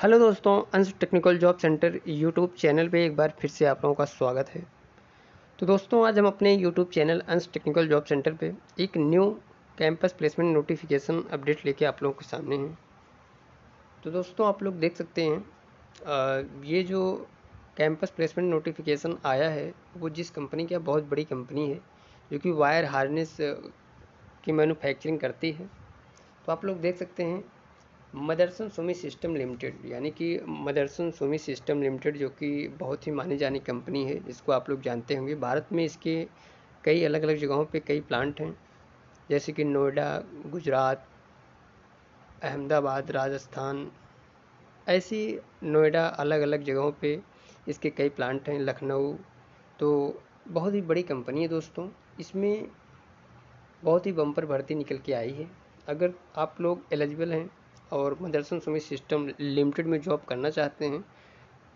Hello दोस्तों Ansh technical job centre YouTube channel पे एक बार फिर से आप लोगों का स्वागत है। तो दोस्तों आज हम अपने YouTube channel Ansh technical job centre पे एक new campus placement notification update लेके आप लोगों के सामने हैं। तो दोस्तों आप लोग देख सकते हैं आ, ये जो कैंपस प्लेसमेंट नोटिफिकेशन आया है वो जिस कंपनी की बहुत बड़ी कंपनी है जो कि वायर हार्नेस की मैन्युफैक्चरिंग करती है। तो आप लोग देख सकते हैं मदरसन सुमी सिस्टम लिमिटेड, यानी कि मदरसन सुमी सिस्टम लिमिटेड जो कि बहुत ही मानी जानी कंपनी है जिसको आप लोग जानते होंगे। भारत में इसके कई अलग अलग जगहों पे कई प्लांट हैं, जैसे कि नोएडा, गुजरात, अहमदाबाद, राजस्थान, ऐसी नोएडा अलग अलग जगहों पे इसके कई प्लांट हैं, लखनऊ। तो बहुत ही बड़ी कंपनी है दोस्तों। इसमें बहुत ही बम्पर भर्ती निकल के आई है। अगर आप लोग एलिजिबल हैं और मदरसन सुमित सिस्टम लिमिटेड में जॉब करना चाहते हैं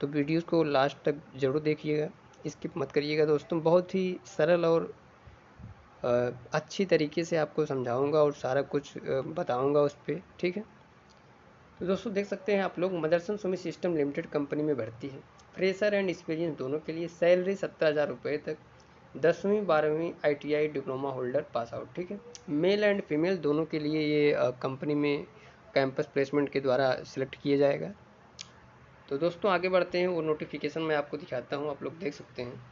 तो वीडियोस को लास्ट तक ज़रूर देखिएगा। स्किप मत करिएगा दोस्तों, बहुत ही सरल और अच्छी तरीके से आपको समझाऊँगा और सारा कुछ बताऊँगा उस पर ठीक है? तो दोस्तों देख सकते हैं आप लोग, Motherson Sumit system limited company में भर्ती है। फ्रेशर एंड एक्सपीरियंस दोनों के लिए सैलरी सत्तर हज़ार रुपये तक, दसवीं, बारहवीं ITI diploma holder pass out ठीक है? मेल एंड फीमेल दोनों के लिए ये कंपनी में कैंपस प्लेसमेंट के द्वारा सिलेक्ट किया जाएगा। तो दोस्तों, आगे बढ़ते हैं। वो नोटिफिकेशन मैं आपको दिखाता हूँ। आप लोग देख सकते हैं।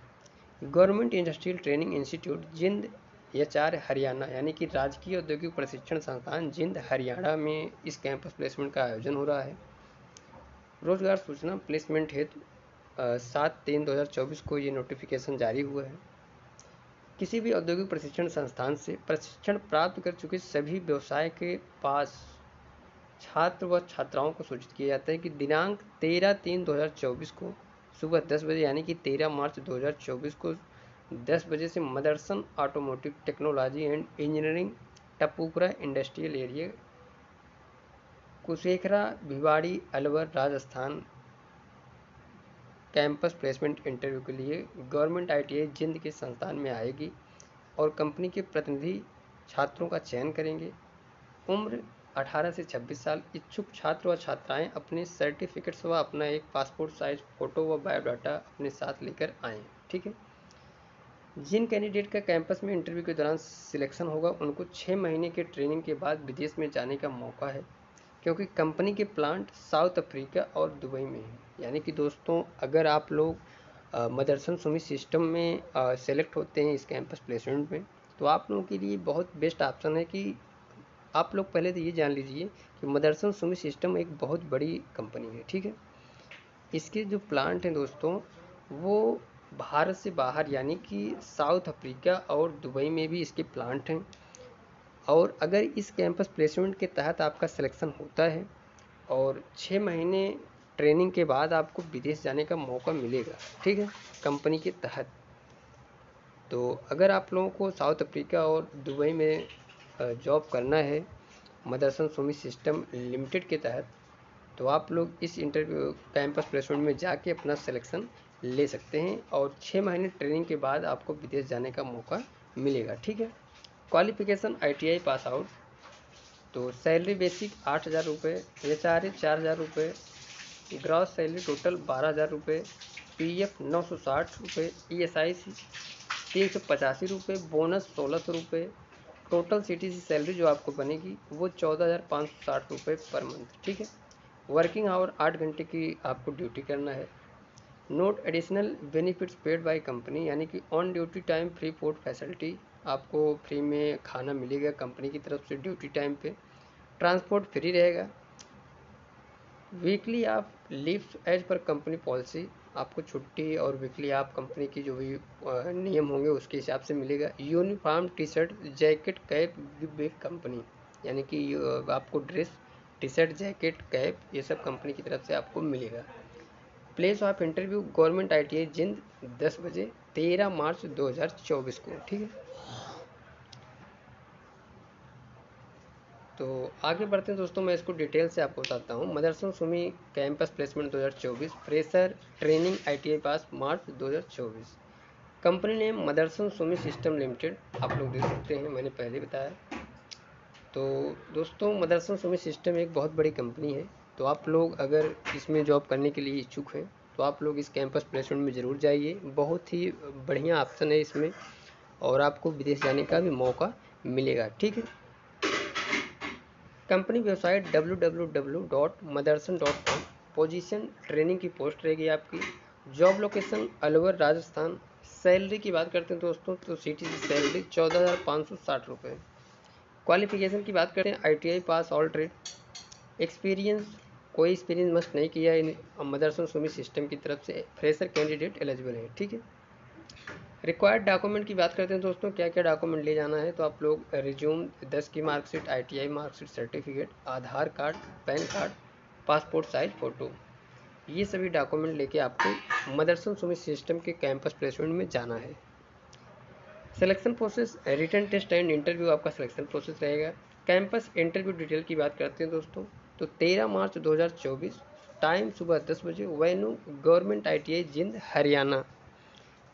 Government industrial training institute Jind H Haryana यानी कि राजकीय औद्योगिक प्रशिक्षण संस्थान जिंद हरियाणा में इस कैंपस प्लेसमेंट का आयोजन हो रहा है। रोज़गार सूचना प्लेसमेंट हेतु सात तीन दो हज़ार चौबीस को ये नोटिफिकेशन जारी हुआ है। किसी भी औद्योगिक प्रशिक्षण संस्थान से प्रशिक्षण प्राप्त कर चुके सभी व्यवसाय के पास छात्र व छात्राओं को सूचित किया जाता है कि दिनांक तेरह तीन दो हज़ार चौबीस को सुबह दस बजे यानी कि तेरह मार्च दो हज़ार चौबीस को दस बजे से Motherson automotive technology and engineering Tapukara industrial area Kushkhera Bhiwadi, Alwar Rajasthan campus placement interview के लिए गवर्नमेंट आईटीआई जिंद के संस्थान में आएगी और कंपनी के प्रतिनिधि छात्रों का चयन करेंगे। उम्र 18 से 26 साल इच्छुक छात्र व छात्राएँ अपने सर्टिफिकेट्स व अपना एक पासपोर्ट साइज़ फ़ोटो व बायोडाटा अपने साथ लेकर आएँ, ठीक है? जिन कैंडिडेट का कैंपस में इंटरव्यू के दौरान सिलेक्शन होगा, उनको छः महीने के ट्रेनिंग के बाद विदेश में जाने का मौका है, क्योंकि कंपनी के प्लांट साउथ अफ्रीका और दुबई में है। यानी कि दोस्तों, अगर आप लोग मदरसन सुमी सिस्टम में सेलेक्ट होते हैं इस कैंपस प्लेसमेंट में तो आप लोगों के लिए बहुत बेस्ट ऑप्शन है कि आप लोग पहले तो ये जान लीजिए कि मदरसन सुमी सिस्टम एक बहुत बड़ी कंपनी है, ठीक है? इसके जो प्लांट हैं दोस्तों, वो भारत से बाहर यानी कि साउथ अफ्रीका और दुबई में भी इसके प्लांट हैं। और अगर इस कैंपस प्लेसमेंट के तहत आपका सिलेक्शन होता है और छः महीने ट्रेनिंग के बाद आपको विदेश जाने का मौका मिलेगा, ठीक है? कंपनी के तहत। तो अगर आप लोगों को साउथ अफ्रीका और दुबई में जॉब करना है मदरसन सुमी सिस्टम लिमिटेड के तहत तो आप लोग इस इंटरव्यू कैंपस प्लेसमेंट में जाके अपना सिलेक्शन ले सकते हैं और छः महीने ट्रेनिंग के बाद आपको विदेश जाने का मौका मिलेगा, ठीक है? क्वालिफिकेशन आईटीआई पास आउट तो सैलरी बेसिक आठ हज़ार रुपये एच आर ए चार हज़ार रुपये ग्रॉस सैलरी टोटल बारह हज़ार रुपये पी एफ़ नौ सौ साठ रुपये ई एस आई सी तीन सौ पचासी रुपये बोनस सोलह सौ रुपये टोटल सी सैलरी जो आपको बनेगी, वो चौदह हज़ार पाँच सौ साठ रुपये पर मंथ, ठीक है? वर्किंग आवर आठ घंटे की आपको ड्यूटी करना है। Note additional benefits paid by company, यानी कि on duty time free food facility आपको फ्री में खाना मिलेगा कंपनी की तरफ़ से ड्यूटी टाइम पे। ट्रांसपोर्ट फ्री रहेगा। वीकली आप leave as per company policy आपको छुट्टी और वीकली आप कंपनी की जो भी नियम होंगे उसके हिसाब से मिलेगा। Uniform T shirt jacket, cap with company. यानी कि आपको dress T shirt jacket, cap, ये सब कंपनी की तरफ़ से आपको मिलेगा। Place of interview, government I T Jind, दस बजे, तेरह मार्च, दो हज़ार चौबीस को। ठीक है? तो आगे बढ़ते हैं दोस्तों, मैं इसको डिटेल से आपको बताता हूँ। Motherson Sumi campus placement 2024 fresher training ITI pass March 2024 company name Motherson Sumi system limited आप लोग देख सकते हैं, मैंने पहले बताया। तो दोस्तों मदरसन सुमी सिस्टम एक बहुत बड़ी कंपनी है। तो आप लोग अगर इसमें जॉब करने के लिए इच्छुक हैं तो आप लोग इस कैंपस प्लेसमेंट में ज़रूर जाइए। बहुत ही बढ़िया ऑप्शन है इसमें, और आपको विदेश जाने का भी मौका मिलेगा, ठीक है? Company website www.madarsan.com position training की पोस्ट रहेगी आपकी। Job location Alwar, Rajasthan. Salary की बात करते हैं दोस्तों तो सी टी सैलरी चौदह हज़ार पाँच सौ साठ रुपये क्वालिफिकेशन की बात करते हैं ITI pass all trade experience कोई एक्सपीरियंस मस्ट नहीं किया इन मदरसन सुमी सिस्टम की तरफ़ से। फ्रेशर कैंडिडेट एलिजिबल है, ठीक है? रिक्वायर्ड डॉक्यूमेंट की बात करते हैं दोस्तों क्या क्या डॉक्यूमेंट ले जाना है? तो आप लोग रिज्यूम दस की marksheet ITI marksheet certificate Aadhaar card, PAN card passport size photo ये सभी डॉक्यूमेंट लेके आपको मदरसन सुमित सिस्टम के कैंपस प्लेसमेंट में जाना है। Selection process written test and interview आपका सिलेक्शन प्रोसेस रहेगा। कैंपस इंटरव्यू डिटेल की बात करते हैं दोस्तों। तो 13 मार्च 2024 टाइम सुबह 10 बजे वेन्यू गवर्नमेंट आईटीआई जिंद, हरियाणा।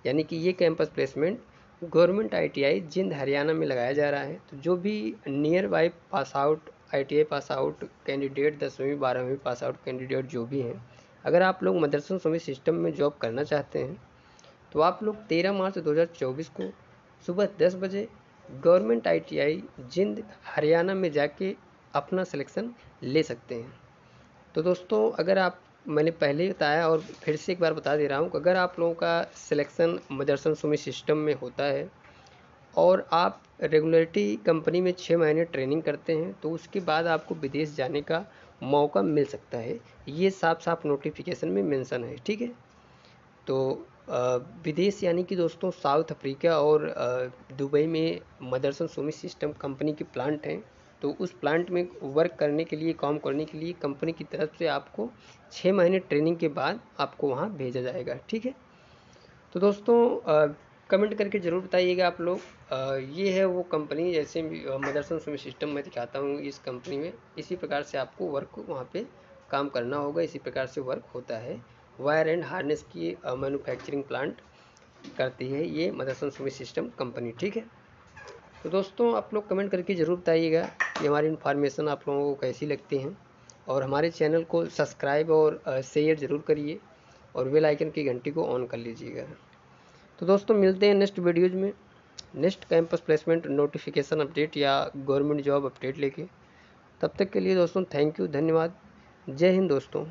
यानी कि ये कैंपस प्लेसमेंट गवर्नमेंट आईटीआई जिंद हरियाणा में लगाया जा रहा है। तो जो भी near by pass out ITI pass out candidate दसवीं, बारहवीं पास आउट कैंडिडेट जो भी हैं, अगर आप लोग मदरसन स्वामी सिस्टम में जॉब करना चाहते हैं तो आप लोग 13 मार्च 2024 को सुबह 10 बजे गवर्नमेंट आईटीआई जिंद हरियाणा में जाके अपना सिलेक्शन ले सकते हैं। तो दोस्तों, अगर आप मैंने पहले ही बताया और फिर से एक बार बता दे रहा हूँ अगर आप लोगों का सिलेक्शन मदरसन सुमी सिस्टम में होता है और आप रेगुलरिटी कंपनी में छः महीने ट्रेनिंग करते हैं तो उसके बाद आपको विदेश जाने का मौका मिल सकता है। ये साफ़ साफ़ नोटिफिकेशन में मेंशन है, ठीक है? तो विदेश यानी कि दोस्तों, साउथ अफ्रीका और दुबई में मदरसन सुमी सिस्टम कंपनी के प्लांट हैं। तो उस प्लांट में वर्क करने के लिए, काम करने के लिए कंपनी की तरफ़ से आपको छः महीने ट्रेनिंग के बाद आपको वहाँ भेजा जाएगा, ठीक है? तो दोस्तों कमेंट करके ज़रूर बताइएगा आप लोग। ये है वो कंपनी जैसे मदरसन सुमी सिस्टम में दिखाता हूँ इस कंपनी में। इसी प्रकार से आपको वर्क वहाँ पे काम करना होगा। इसी प्रकार से वर्क होता है। वायर एंड हार्नेस की मैन्युफैक्चरिंग प्लांट करती है ये मदरसन सुमी सिस्टम कंपनी ठीक है? तो दोस्तों, आप लोग कमेंट करके ज़रूर बताइएगा। कि हमारी इन्फॉर्मेशन आप लोगों को कैसी लगती हैं। और हमारे चैनल को सब्सक्राइब और शेयर ज़रूर करिए और बेल आइकन की घंटी को ऑन कर लीजिएगा। तो दोस्तों, मिलते हैं नेक्स्ट वीडियोज़ में। Next campus placement notification update या गवर्नमेंट जॉब अपडेट लेके। तब तक के लिए दोस्तों थैंक यू धन्यवाद। जय हिंद दोस्तों।